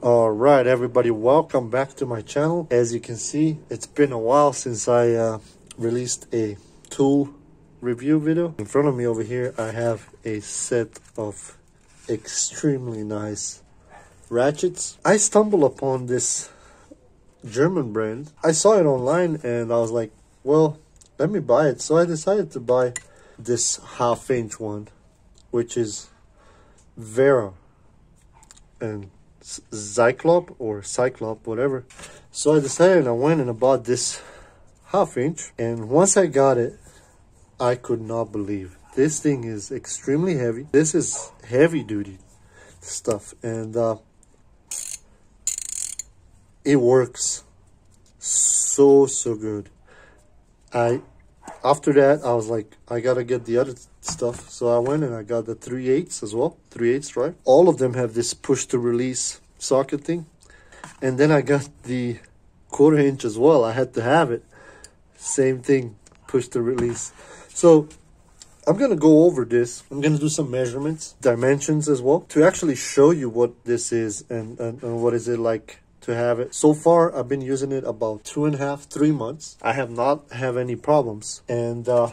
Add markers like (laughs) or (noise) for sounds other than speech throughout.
all right everybody welcome back to my channel. As you can see it's been a while since i uh, released a tool review video. In front of me over here i have a set of extremely nice ratchets. I stumbled upon this german brand. I saw it online and i was like well let me buy it so i decided to buy this half inch one which is Wera and Zyklop or Zyklop, whatever. So I decided I went and I bought this half inch. And once I got it, I could not believe. This thing is extremely heavy. This is heavy duty stuff. And uh, it works so, so good. I after that, I was like, I gotta get the other stuff. So I went and I got the 3 eighths as well, 3 eighths drive. All of them have this push to release socket thing. And then I got the quarter inch as well. I had to have it. Same thing, push to release. So I'm gonna go over this. I'm gonna do some measurements, dimensions as well, to actually show you what this is and, and, and what is it like to have it. So far, I've been using it about two and a half, three months. I have not have any problems. And uh,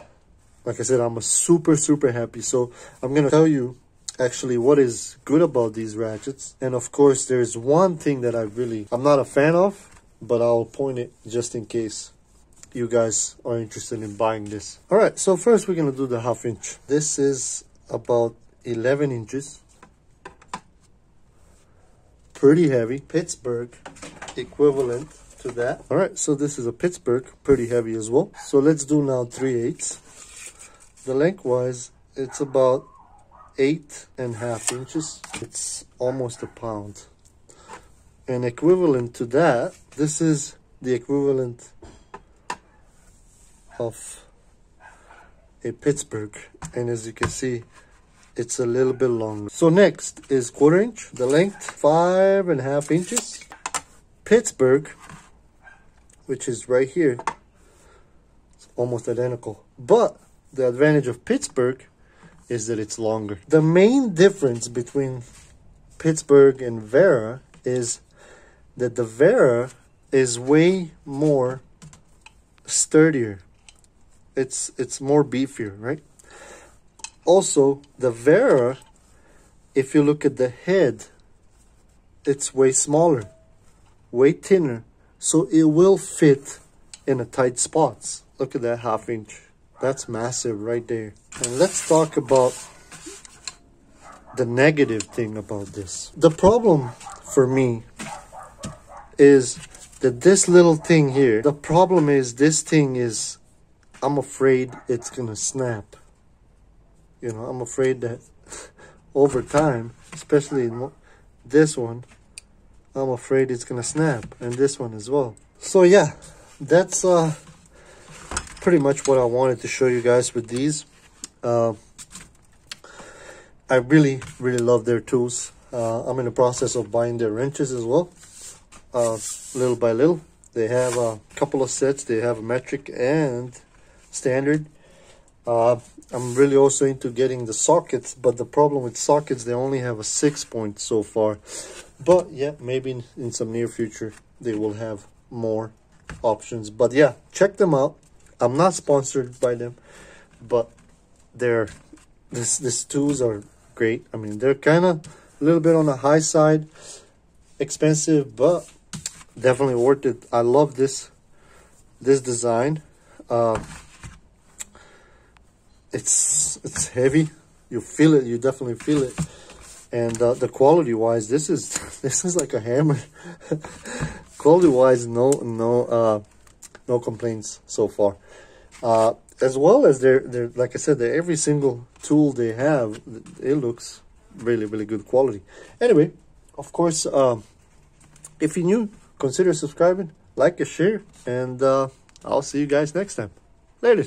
like I said, I'm a super, super happy. So I'm going to tell you actually what is good about these ratchets. And of course, there's one thing that I really, I'm not a fan of, but I'll point it just in case you guys are interested in buying this. All right, so first we're going to do the half inch. This is about 11 inches pretty heavy. Pittsburgh equivalent to that. All right, so this is a Pittsburgh, pretty heavy as well. So let's do now 3 eighths. The lengthwise, it's about eight and a half inches. It's almost a pound. And equivalent to that, this is the equivalent of a Pittsburgh. And as you can see, it's a little bit longer. So next is quarter inch, the length five and a half inches. Pittsburgh, which is right here, it's almost identical. But the advantage of Pittsburgh is that it's longer. The main difference between Pittsburgh and Wera is that the Wera is way more sturdier. It's it's more beefier, right? Also, the Wera, if you look at the head, it's way smaller, way thinner, so it will fit in a tight spots. Look at that half inch. That's massive right there. And let's talk about the negative thing about this. The problem for me is that this little thing here, the problem is this thing is, I'm afraid it's gonna snap you know, I'm afraid that (laughs) over time, especially in this one, I'm afraid it's gonna snap and this one as well. So yeah, that's uh, pretty much what I wanted to show you guys with these. Uh, I really, really love their tools. Uh, I'm in the process of buying their wrenches as well, uh, little by little. They have a couple of sets. They have a metric and standard. Uh, I'm really also into getting the sockets, but the problem with sockets, they only have a six point so far. But yeah, maybe in, in some near future, they will have more options. But yeah, check them out. I'm not sponsored by them, but they're, this, these tools are great. I mean, they're kind of a little bit on the high side, expensive, but definitely worth it. I love this, this design. Uh, it's it's heavy. You feel it. You definitely feel it. And uh, the quality wise this is (laughs) this is like a hammer. (laughs) Quality wise no no uh no complaints so far. Uh as well as they're they're like i said every single tool they have it looks really really good quality. Anyway of course uh, if you're new consider subscribing like and share and uh i'll see you guys next time. Later